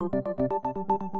Thank you.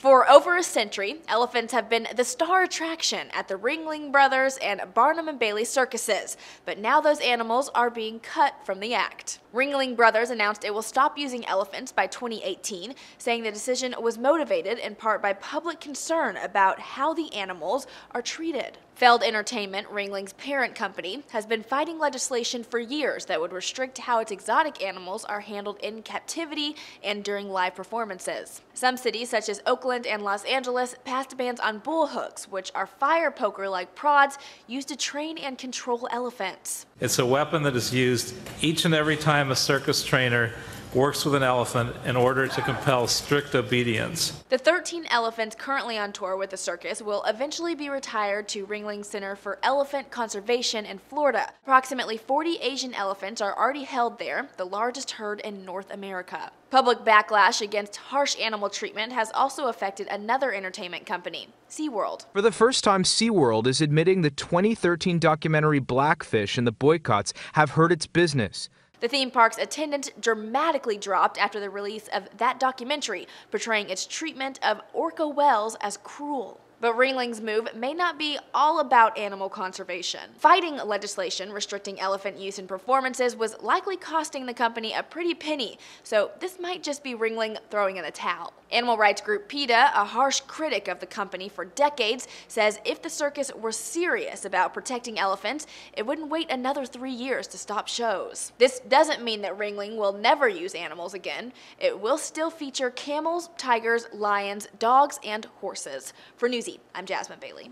For over a century, elephants have been the star attraction at the Ringling Brothers and Barnum and Bailey circuses, but now those animals are being cut from the act. Ringling Brothers announced it will stop using elephants by 2018, saying the decision was motivated in part by public concern about how the animals are treated. Feld Entertainment, Ringling's parent company, has been fighting legislation for years that would restrict how its exotic animals are handled in captivity and during live performances. Some cities, such as Oakland and Los Angeles, passed bans on bull hooks, which are fire poker like prods used to train and control elephants. It's a weapon that is used each and every time a circus trainer works with an elephant in order to compel strict obedience. The 13 elephants currently on tour with the circus will eventually be retired to Ringling Center for Elephant Conservation in Florida. Approximately 40 Asian elephants are already held there, the largest herd in North America. Public backlash against harsh animal treatment has also affected another entertainment company, SeaWorld. For the first time, SeaWorld is admitting the 2013 documentary Blackfish and the boycotts have hurt its business. The theme park's attendance dramatically dropped after the release of that documentary, portraying its treatment of orca whales as cruel. But Ringling's move may not be all about animal conservation. Fighting legislation restricting elephant use in performances was likely costing the company a pretty penny, so this might just be Ringling throwing in the towel. Animal rights group PETA, a harsh critic of the company for decades, says if the circus were serious about protecting elephants, it wouldn't wait another three years to stop shows. This doesn't mean that Ringling will never use animals again. It will still feature camels, tigers, lions, dogs, and horses. For I'm Jasmine Bailey.